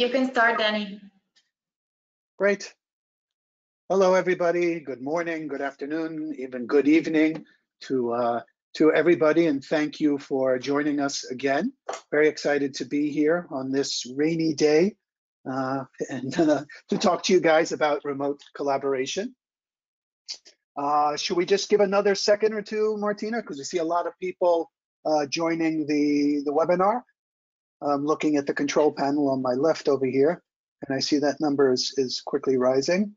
You can start, Danny. Great. Hello, everybody. Good morning, good afternoon, even good evening to uh, to everybody, and thank you for joining us again. Very excited to be here on this rainy day uh, and uh, to talk to you guys about remote collaboration. Uh, should we just give another second or two, Martina? Because we see a lot of people uh, joining the, the webinar. I'm looking at the control panel on my left over here, and I see that number is, is quickly rising.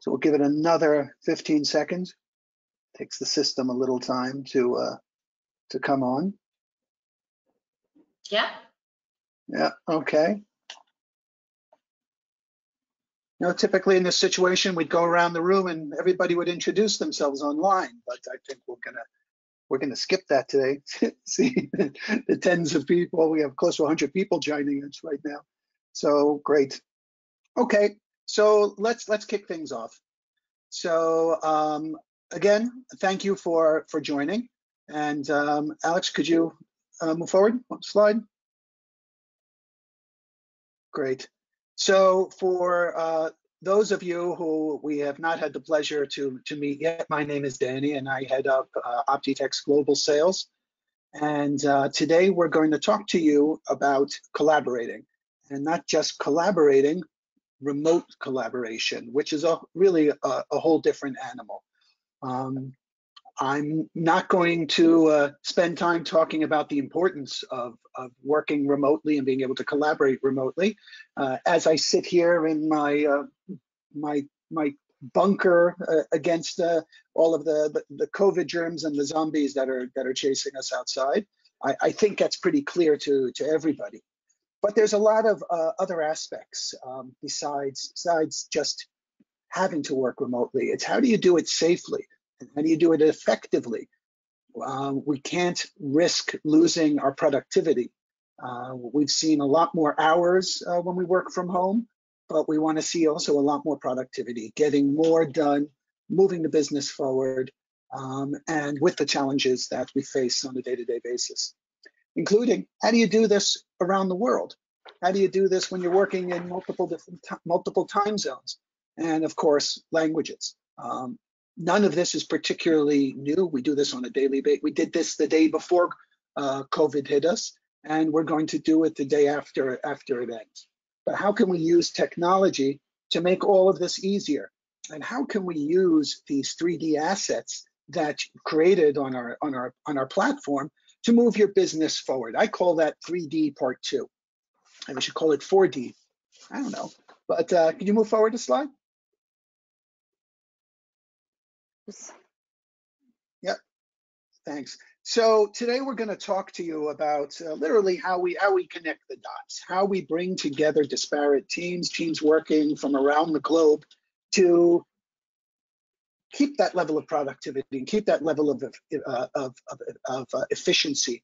So we'll give it another 15 seconds. Takes the system a little time to uh, to come on. Yeah. Yeah, okay. You know, typically in this situation, we'd go around the room and everybody would introduce themselves online, but I think we're gonna we're gonna skip that today. See the tens of people. We have close to 100 people joining us right now. So great. Okay, so let's let's kick things off. So um, again, thank you for for joining. And um, Alex, could you uh, move forward? One slide. Great. So for uh, those of you who we have not had the pleasure to, to meet yet, my name is Danny and I head up uh, Optitex Global Sales. And uh, today we're going to talk to you about collaborating and not just collaborating, remote collaboration, which is a really a, a whole different animal. Um, I'm not going to uh, spend time talking about the importance of, of, working remotely and being able to collaborate remotely. Uh, as I sit here in my uh, my my bunker uh, against uh, all of the, the, the COVID germs and the zombies that are that are chasing us outside, I, I think that's pretty clear to to everybody. But there's a lot of uh, other aspects um, besides besides just having to work remotely. It's how do you do it safely? How do you do it effectively? Uh, we can't risk losing our productivity. Uh, we've seen a lot more hours uh, when we work from home, but we want to see also a lot more productivity, getting more done, moving the business forward, um, and with the challenges that we face on a day-to-day basis, including how do you do this around the world? How do you do this when you're working in multiple different multiple time zones? And of course, languages. Um, none of this is particularly new. We do this on a daily basis. We did this the day before uh, COVID hit us, and we're going to do it the day after after it ends. But how can we use technology to make all of this easier? And how can we use these 3D assets that created on our on our on our platform to move your business forward? I call that 3D part two. And we should call it 4D. I don't know. But uh, can you move forward a slide? Yep, thanks. So today we're going to talk to you about uh, literally how we how we connect the dots, how we bring together disparate teams, teams working from around the globe to keep that level of productivity and keep that level of uh, of, of, of uh, efficiency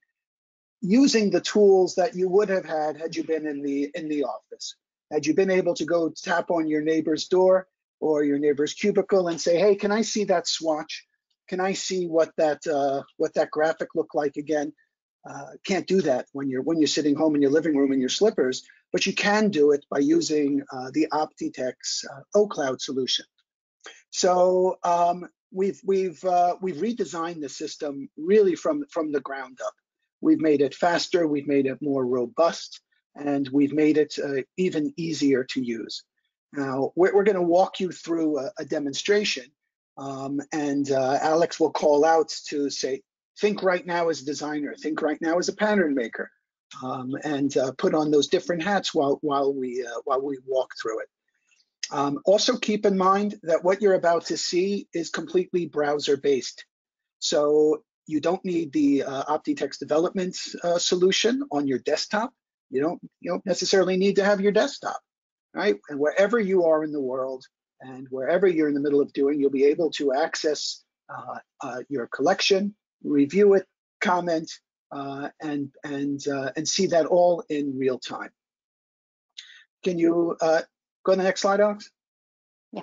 using the tools that you would have had had you been in the in the office. Had you been able to go tap on your neighbor's door or your neighbor's cubicle and say, hey, can I see that swatch? Can I see what that uh, what that graphic looked like again? Uh, can't do that when you're when you're sitting home in your living room in your slippers, but you can do it by using uh, the Optitex uh, OCloud solution. So um, we've we've uh, we've redesigned the system really from from the ground up. We've made it faster, we've made it more robust, and we've made it uh, even easier to use. Now, we're, we're going to walk you through a, a demonstration, um, and uh, Alex will call out to say, think right now as a designer, think right now as a pattern maker, um, and uh, put on those different hats while, while, we, uh, while we walk through it. Um, also keep in mind that what you're about to see is completely browser based. So you don't need the uh, Optitex development uh, solution on your desktop. You don't, you don't necessarily need to have your desktop right? And wherever you are in the world and wherever you're in the middle of doing, you'll be able to access uh, uh, your collection, review it, comment, uh, and and uh, and see that all in real time. Can you uh, go to the next slide, Alex? Yeah.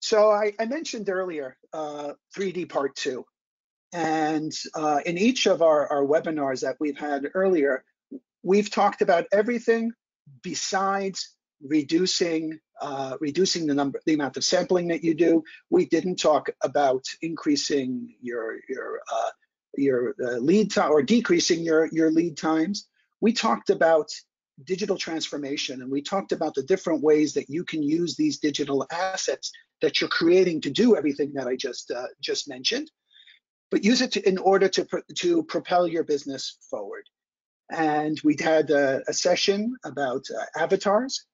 So I, I mentioned earlier 3D uh, part two. And uh, in each of our, our webinars that we've had earlier, we've talked about everything besides reducing uh, reducing the number the amount of sampling that you do. We didn't talk about increasing your your uh, your uh, lead time or decreasing your your lead times. We talked about digital transformation and we talked about the different ways that you can use these digital assets that you're creating to do everything that I just uh, just mentioned, but use it to, in order to to propel your business forward. And we'd had a, a session about uh, avatars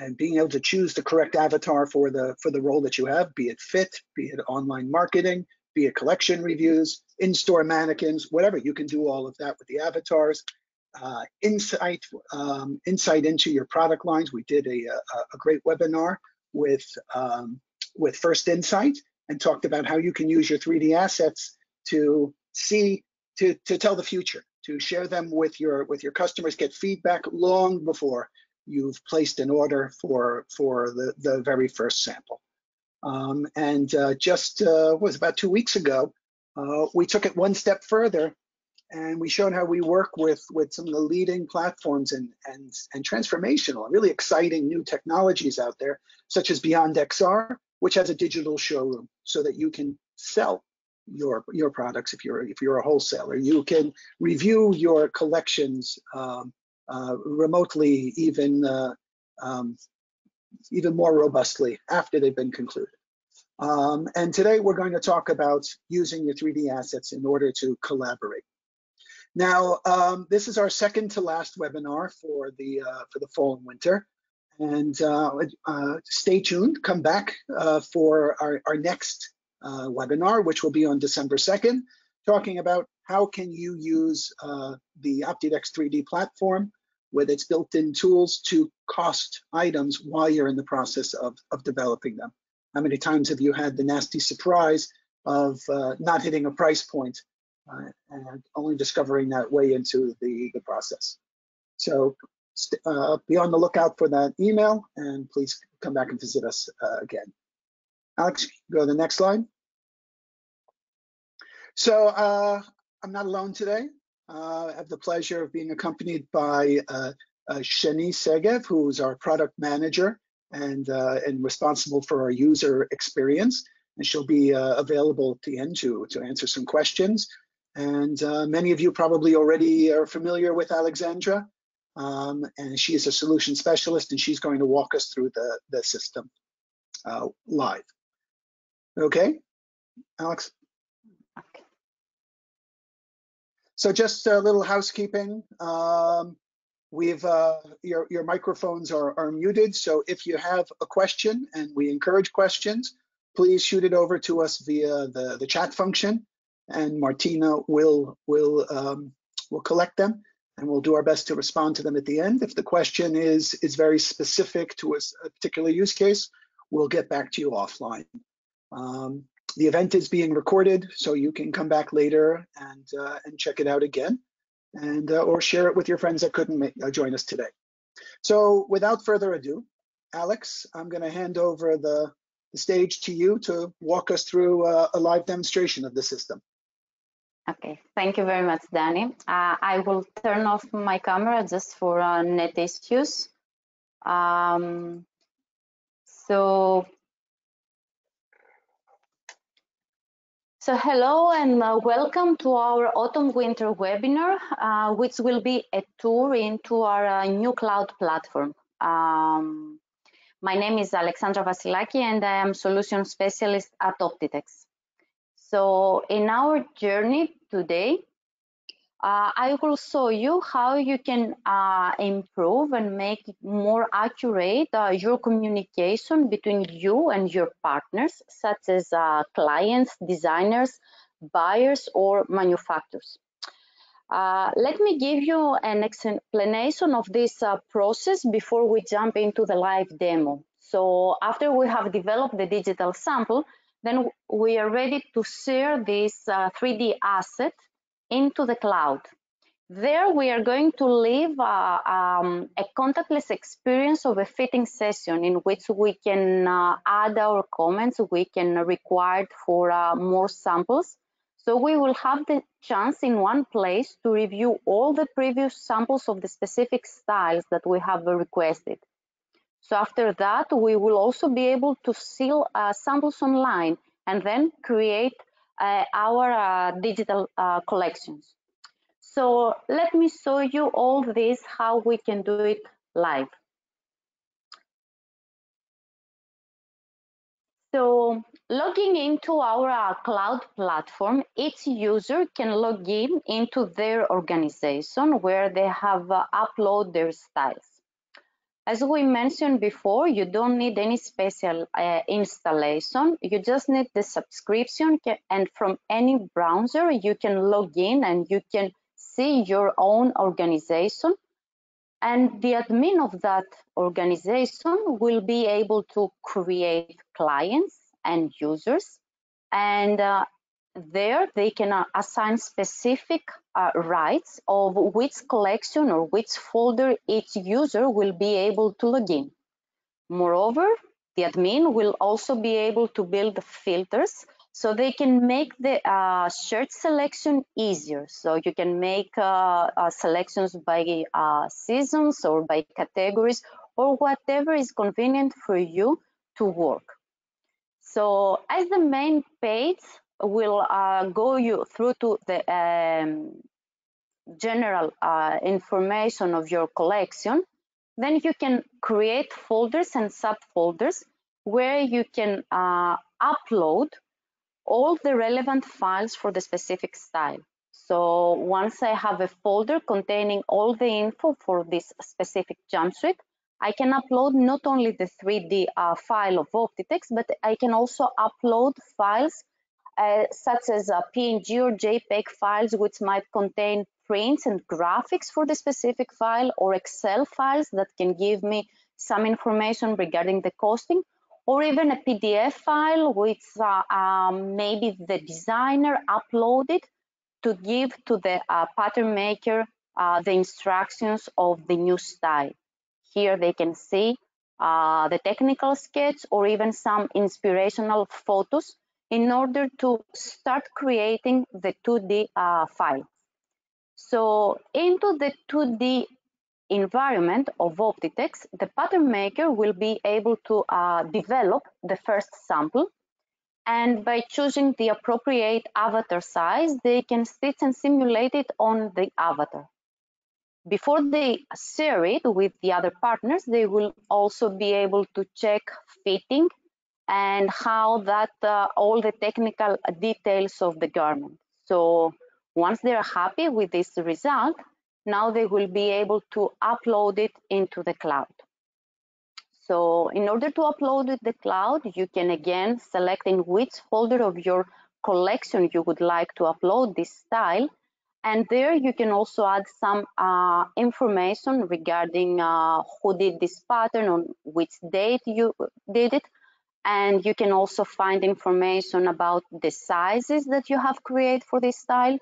and being able to choose the correct avatar for the for the role that you have, be it fit, be it online marketing, be it collection reviews, in-store mannequins, whatever. You can do all of that with the avatars. Uh, insight um, insight into your product lines. We did a, a, a great webinar with um, with First Insight and talked about how you can use your 3D assets to see to to tell the future, to share them with your with your customers, get feedback long before you've placed an order for for the the very first sample. Um, and uh, just uh, was about two weeks ago, uh, we took it one step further, and we showed how we work with with some of the leading platforms and and and transformational, really exciting new technologies out there, such as Beyond XR, which has a digital showroom, so that you can sell your your products if you're if you're a wholesaler. You can review your collections um, uh, remotely even uh, um, even more robustly after they've been concluded. Um, and today we're going to talk about using your 3D assets in order to collaborate. Now, um, this is our second to last webinar for the uh, for the fall and winter. And uh, uh, stay tuned, come back uh, for our, our next webinar, which will be on December 2nd, talking about how can you use the Optitex 3D platform with its built-in tools to cost items while you're in the process of, of developing them. How many times have you had the nasty surprise of uh, not hitting a price point uh, and only discovering that way into the, the process? So uh, be on the lookout for that email and please come back and visit us uh, again. Alex, go to the next slide. So uh, I'm not alone today. Uh, I have the pleasure of being accompanied by uh, uh, Shani Segev, who's our product manager and, uh, and responsible for our user experience. And she'll be uh, available at the end to, to answer some questions. And many of you probably already are familiar with Alexandra. Um, and she is a solution specialist and she's going to walk us through the, the system live. Okay, Alex? So just a little housekeeping. Um, we've uh, your your microphones are, are muted. So if you have a question, and we encourage questions, please shoot it over to us via the the chat function, and Martina will will um, will collect them, and we'll do our best to respond to them at the end. If the question is is very specific to a, a particular use case, we'll get back to you offline. Um, the event is being recorded, so you can come back later and uh, and check it out again, and uh, or share it with your friends that couldn't make, uh, join us today. So without further ado, Alex, I'm going to hand over the, the, stage to you to walk us through uh, a live demonstration of the system. Okay, thank you very much, Danny. Uh, I will turn off my camera just for uh, net issues. Um, so So hello and uh, welcome to our autumn winter webinar, uh, which will be a tour into our uh, new cloud platform. Um, my name is Alexandra Vasilaki and I am solution specialist at Optitex. So in our journey today, uh, I will show you how you can uh, improve and make more accurate uh, your communication between you and your partners, such as uh, clients, designers, buyers, or manufacturers. Uh, let me give you an explanation of this uh, process before we jump into the live demo. So after we have developed the digital sample, then we are ready to share this 3D asset into the cloud. There we are going to live uh, um, a contactless experience of a fitting session in which we can uh, add our comments, we can require for uh, more samples. So we will have the chance in one place to review all the previous samples of the specific styles that we have requested. So after that, we will also be able to seal uh, samples online and then create our uh, digital uh, collections. So let me show you all this, how we can do it live. So logging into our uh, cloud platform, each user can log in into their organization where they have uh, upload their styles. As we mentioned before, you don't need any special uh, installation. You just need the subscription and from any browser, you can log in and you can see your own organization and the admin of that organization will be able to create clients and users and uh, there they can uh, assign specific uh, rights of which collection or which folder each user will be able to log in. Moreover, the admin will also be able to build filters so they can make the uh, shirt selection easier. So you can make uh, uh, selections by uh, seasons or by categories or whatever is convenient for you to work. So as the main page will uh, go you through to the um, general uh, information of your collection, then you can create folders and subfolders where you can upload all the relevant files for the specific style. So once I have a folder containing all the info for this specific jumpsuit, I can upload not only the 3D uh, file of Optitex, but I can also upload files uh, such as uh, PNG or JPEG files, which might contain prints and graphics for the specific file, or Excel files that can give me some information regarding the costing, or even a PDF file which uh, um, maybe the designer uploaded to give to the uh, pattern maker uh, the instructions of the new style. Here they can see uh, the technical sketch or even some inspirational photos in order to start creating the 2D uh, file. So into the 2D environment of Optitex, the pattern maker will be able to uh, develop the first sample. And by choosing the appropriate avatar size, they can stitch and simulate it on the avatar. Before they share it with the other partners, they will also be able to check fitting and how that uh, all the technical details of the garment. So once they're happy with this result, now they will be able to upload it into the cloud. So in order to upload it the cloud, you can again select in which folder of your collection you would like to upload this style. And there you can also add some uh, information regarding uh, who did this pattern, on which date you did it. And you can also find information about the sizes that you have created for this style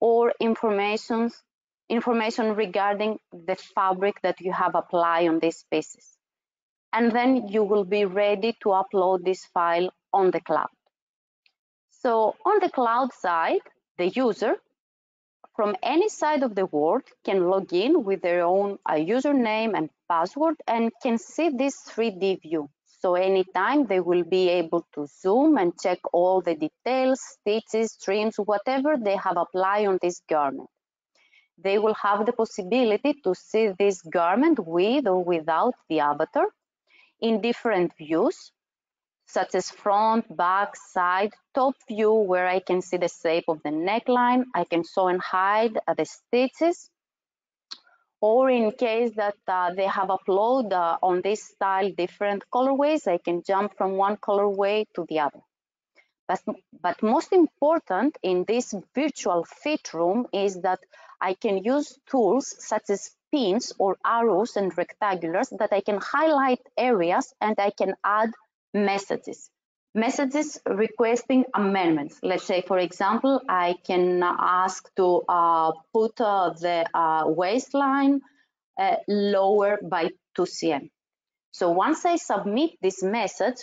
or informations information regarding the fabric that you have applied on these pieces. And then you will be ready to upload this file on the cloud. So on the cloud side, the user from any side of the world can log in with their own uh, username and password and can see this 3D view. So anytime they will be able to zoom and check all the details, stitches, trims, whatever they have applied on this garment they will have the possibility to see this garment with or without the avatar in different views, such as front, back, side, top view, where I can see the shape of the neckline. I can show and hide the stitches. Or in case that uh, they have uploaded uh, on this style different colorways, I can jump from one colorway to the other. But, but most important in this virtual fit room is that I can use tools such as pins or arrows and rectangulars that I can highlight areas and I can add messages. Messages requesting amendments. Let's say, for example, I can ask to uh, put uh, the uh, waistline uh, lower by 2 cm. So once I submit this message,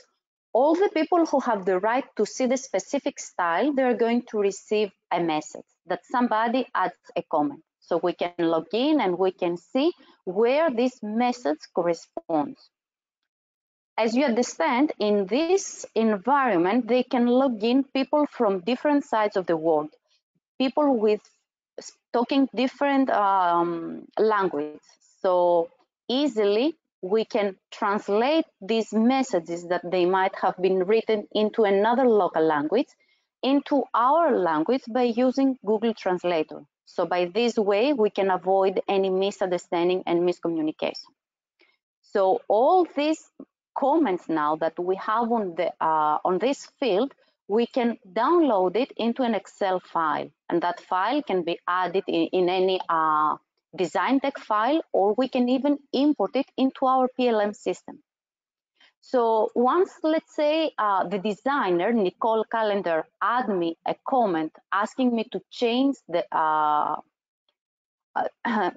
all the people who have the right to see the specific style, they're going to receive a message that somebody adds a comment. So we can log in and we can see where this message corresponds. As you understand, in this environment, they can log in people from different sides of the world, people with talking different um, languages. So easily we can translate these messages that they might have been written into another local language into our language by using Google Translator. So by this way, we can avoid any misunderstanding and miscommunication. So all these comments now that we have on the uh, on this field, we can download it into an Excel file, and that file can be added in, in any uh, design tech file, or we can even import it into our PLM system. So once, let's say, uh, the designer, Nicole Calendar, add me a comment asking me to change the, uh, uh,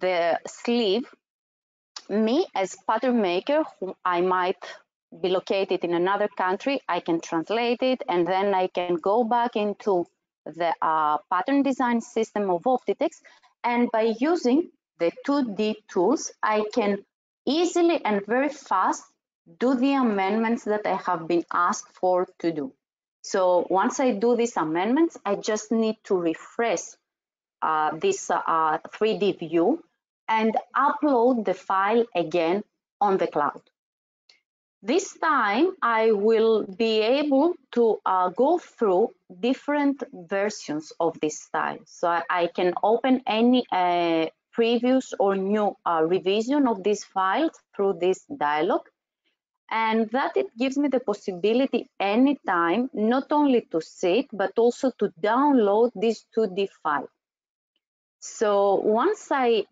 the sleeve, me as pattern maker, who I might be located in another country, I can translate it and then I can go back into the uh, pattern design system of Optitex and by using the 2D tools, I can easily and very fast do the amendments that I have been asked for to do. So once I do these amendments, I just need to refresh uh, this uh, 3D view and upload the file again on the cloud. This time I will be able to uh, go through different versions of this style. So I, I can open any uh, previous or new uh, revision of this file through this dialog. And that it gives me the possibility anytime, not only to see it, but also to download this 2D file. So once I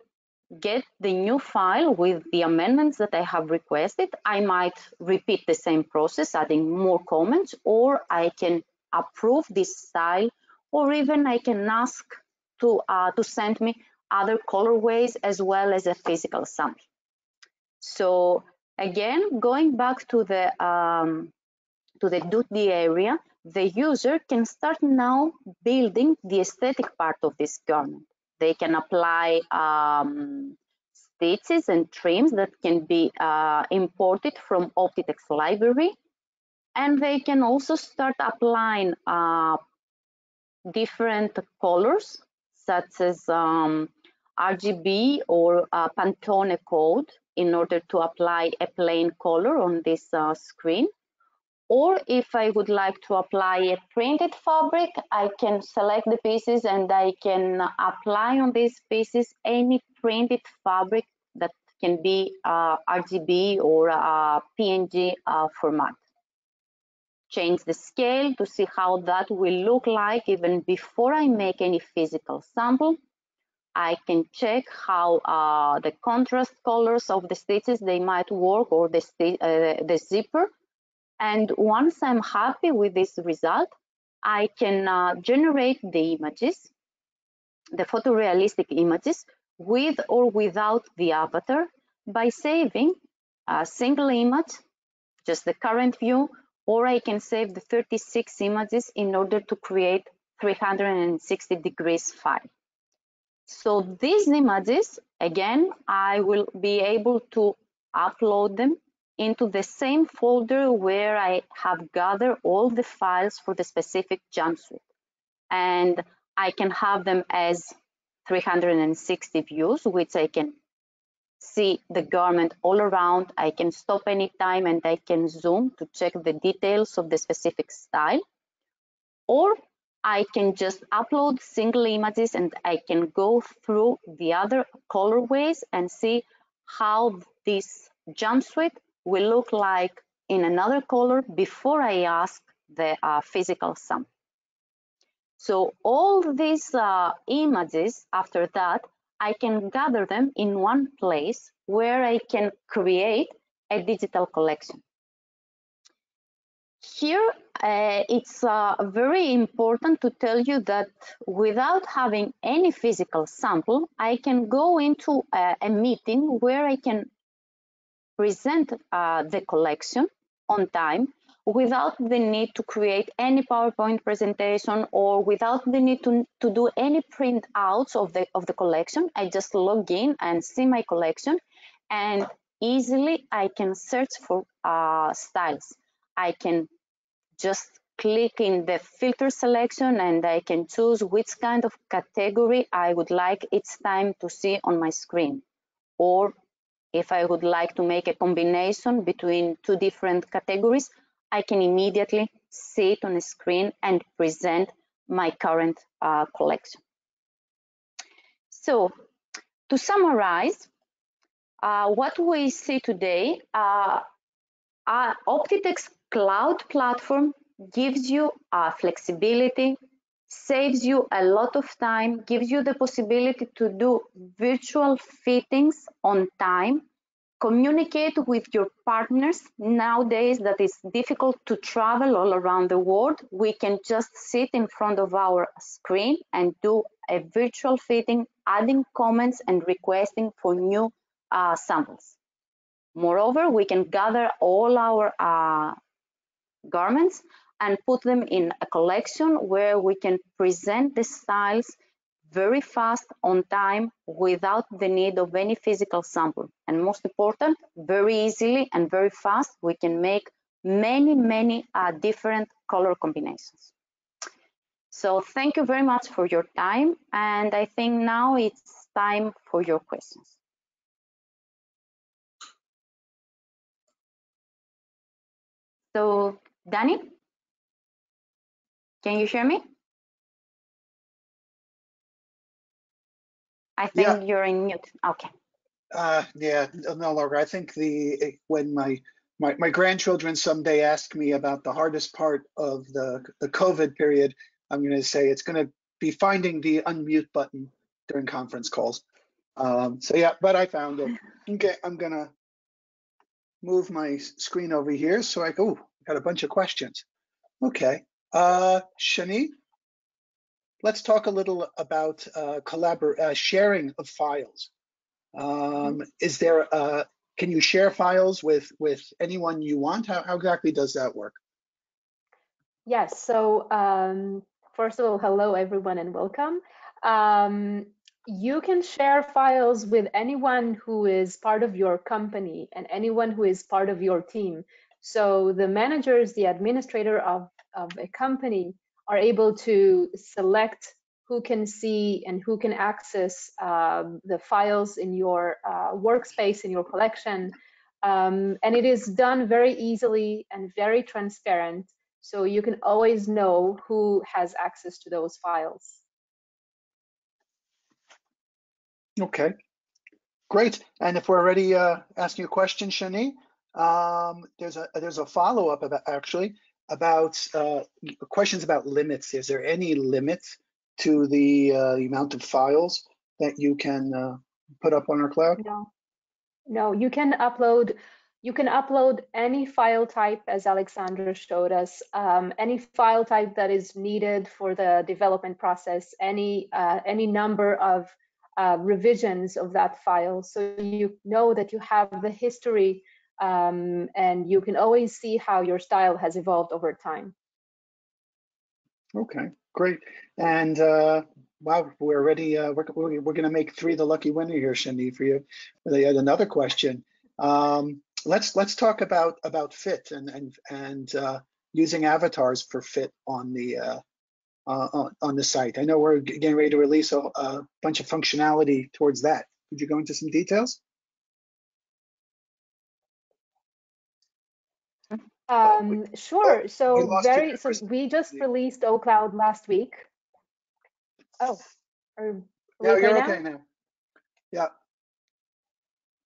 get the new file with the amendments that I have requested, I might repeat the same process, adding more comments, or I can approve this style, or even I can ask to, uh, to send me other colorways as well as a physical sample. So again, going back to the, um, to the 2D area, the user can start now building the aesthetic part of this garment. They can apply um, stitches and trims that can be uh, imported from Optitex library. And they can also start applying uh, different colors, such as um, RGB or uh, Pantone code in order to apply a plain color on this uh, screen. Or if I would like to apply a printed fabric, I can select the pieces and I can apply on these pieces any printed fabric that can be uh, RGB or uh, PNG uh, format. Change the scale to see how that will look like even before I make any physical sample. I can check how uh, the contrast colors of the stitches they might work or the, uh, the zipper and once I'm happy with this result, I can uh, generate the images, the photorealistic images, with or without the avatar by saving a single image, just the current view, or I can save the 36 images in order to create 360 degrees file. So these images, again, I will be able to upload them into the same folder where I have gathered all the files for the specific jumpsuit. And I can have them as 360 views, which I can see the garment all around. I can stop anytime and I can zoom to check the details of the specific style. Or I can just upload single images and I can go through the other colorways and see how this jumpsuit will look like in another color before I ask the uh, physical sample. So all these uh, images after that, I can gather them in one place where I can create a digital collection. Here, uh, it's uh, very important to tell you that without having any physical sample, I can go into a, a meeting where I can present uh, the collection on time without the need to create any PowerPoint presentation or without the need to, to do any printouts of the, of the collection. I just log in and see my collection and easily I can search for uh, styles. I can just click in the filter selection and I can choose which kind of category I would like each time to see on my screen. Or if I would like to make a combination between two different categories, I can immediately see it on the screen and present my current uh, collection. So to summarize, uh, what we see today, uh, uh, Optitex cloud platform gives you uh, flexibility, saves you a lot of time, gives you the possibility to do virtual fittings on time, communicate with your partners. Nowadays that is difficult to travel all around the world, we can just sit in front of our screen and do a virtual fitting, adding comments and requesting for new uh, samples. Moreover, we can gather all our uh, garments and put them in a collection where we can present the styles very fast on time without the need of any physical sample. And most important, very easily and very fast, we can make many, many uh, different color combinations. So thank you very much for your time. And I think now it's time for your questions. So Danny, can you hear me? I think Yeah. you're in mute. Okay. Uh, yeah, no longer. I think the when my my my grandchildren someday ask me about the hardest part of the the COVID period, I'm going to say it's going to be finding the unmute button during conference calls. Um, so yeah, but I found it. Okay, I'm gonna move my screen over here so I go. I got a bunch of questions. Okay, uh, Shani, let's talk a little about uh, collabor uh, sharing of files. Um, is there, uh, can you share files with, with anyone you want? How, how exactly does that work? Yes, so um, first of all, hello everyone and welcome. Um, you can share files with anyone who is part of your company and anyone who is part of your team. So the managers, the administrator of, of a company are able to select who can see and who can access um, the files in your uh, workspace, in your collection. Um, and it is done very easily and very transparent. So you can always know who has access to those files. Okay, great. And if we're already uh, asking a question, Shani, um, there's a there's a follow up about actually about uh, questions about limits. Is there any limit to the, uh, the amount of files that you can uh, put up on our cloud? No, no, you can upload. You can upload any file type, as Alexandra showed us, um, any file type that is needed for the development process, any uh, any number of uh, revisions of that file, so you know that you have the history, um, and you can always see how your style has evolved over time. Okay, great. And uh, wow, we're already uh, we're we're, going to make three the lucky winner here, Shani, for you. They had another question. Um, let's let's talk about about fit and and and uh, using avatars for fit on the uh, uh, on, on the site. I know we're getting ready to release a, a bunch of functionality towards that. Could you go into some details? Um, sure. So lost very. So we just second. released OCloud last week. Oh, are, are we No, okay you're now? okay now. Yeah.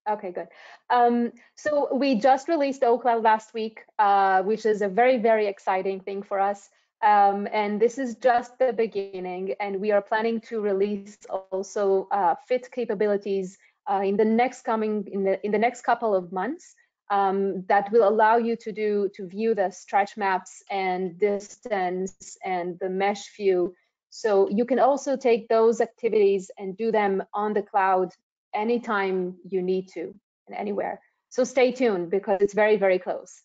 Okay, good. Um, so we just released OCloud last week, uh, which is a very, very exciting thing for us. Um, and this is just the beginning, and we are planning to release also uh, fit capabilities uh, in the next coming in the in the next couple of months um, that will allow you to do to view the stretch maps and distance and the mesh view. So you can also take those activities and do them on the cloud anytime you need to and anywhere. So stay tuned because it's very, very close.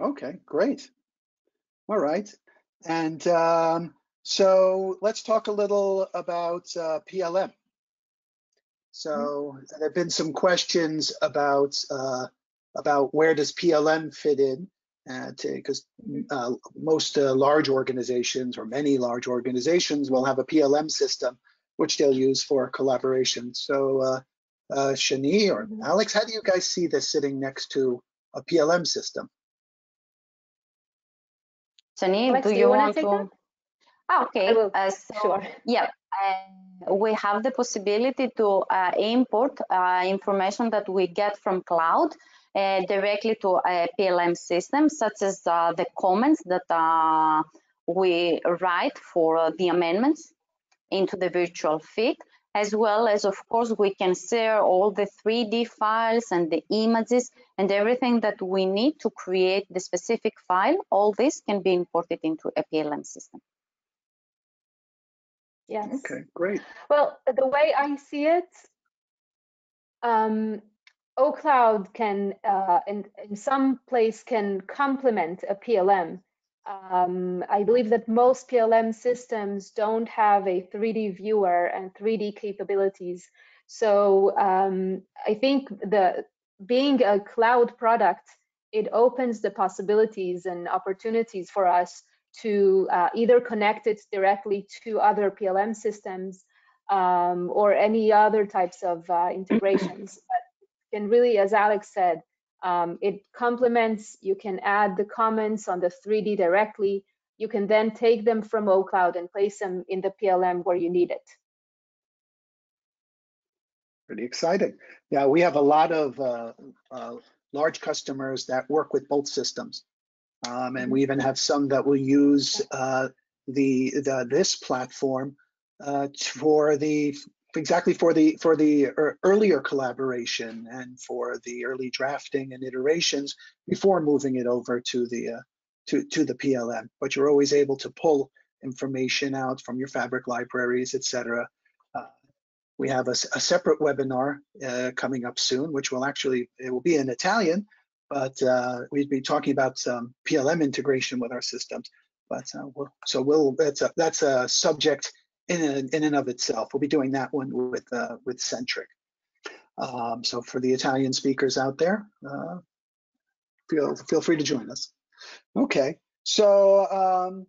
Okay, great. All right. And um, so let's talk a little about uh, PLM. So there have been some questions about uh, about where does PLM fit in, because uh, most uh, large organizations or many large organizations will have a PLM system which they'll use for collaboration. So uh, uh, Shani or Mhm. Alex, how do you guys see this sitting next to a PLM system? Shani, Alex, do do you you wanna want take to? Ah, okay. I will, uh, so, Sure. Yeah, uh, we have the possibility to uh, import uh, information that we get from cloud uh, directly to a PLM system, such as uh, the comments that uh, we write for uh, the amendments into the virtual fit, as well as, of course, we can share all the 3D files and the images and everything that we need to create the specific file. All this can be imported into a PLM system. Yes. Okay, great. Well, the way I see it, um, OCloud can, uh, in, in some place, can complement a PLM. Um, I believe that most PLM systems don't have a 3D viewer and 3D capabilities. So um, I think the being a cloud product, it opens the possibilities and opportunities for us to uh, either connect it directly to other PLM systems um, or any other types of uh, integrations. But and really, as Alex said, um, it complements, you can add the comments on the 3D directly. You can then take them from OCloud and place them in the PLM where you need it. Pretty exciting. Yeah, we have a lot of uh, uh, large customers that work with both systems. Um, and we even have some that will use uh, the, the this platform uh, for the exactly for the for the earlier collaboration and for the early drafting and iterations before moving it over to the uh, to to the PLM. But you're always able to pull information out from your fabric libraries, etc. Uh, we have a separate webinar uh, coming up soon, which will actually it will be in Italian, but uh, we'd be talking about some PLM integration with our systems. But uh, we'll, so we'll that's a that's a subject in and, in and of itself. We'll be doing that one with uh, with Centric. Um, so for the Italian speakers out there, uh, feel feel free to join us. Okay, so um,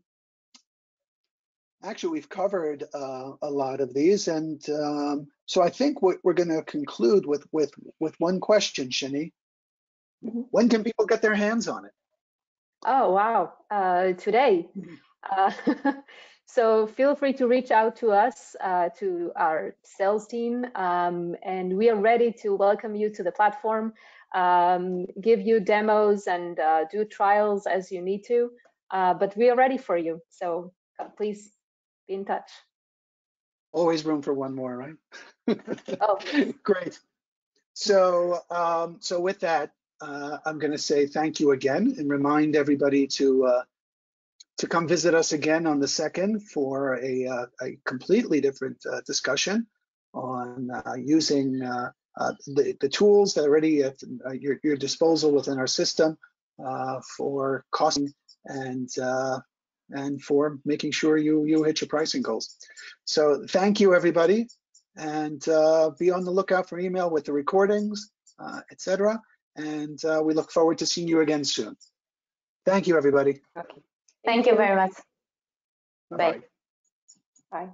actually we've covered uh, a lot of these, and um, so I think what we're going to conclude with with with one question, Shani. Mhm. When can people get their hands on it? Oh, wow. Uh, today. Mhm. Uh, so feel free to reach out to us, uh, to our sales team, um, and we are ready to welcome you to the platform, um, give you demos and uh, do trials as you need to. Uh, but we are ready for you. So uh, please be in touch. Always room for one more, right? Oh, Great. So, um, so with that, uh, I'm going to say thank you again and remind everybody to uh, to come visit us again on the second for a, uh, a completely different uh, discussion on uh, using uh, the, the tools that are already at your, your disposal within our system for costing and and for making sure you you hit your pricing goals. So thank you everybody and be on the lookout for email with the recordings, etc. And uh, we look forward to seeing you again soon. Thank you, everybody. Okay. Thank you very much. Bye-bye. Bye. Bye.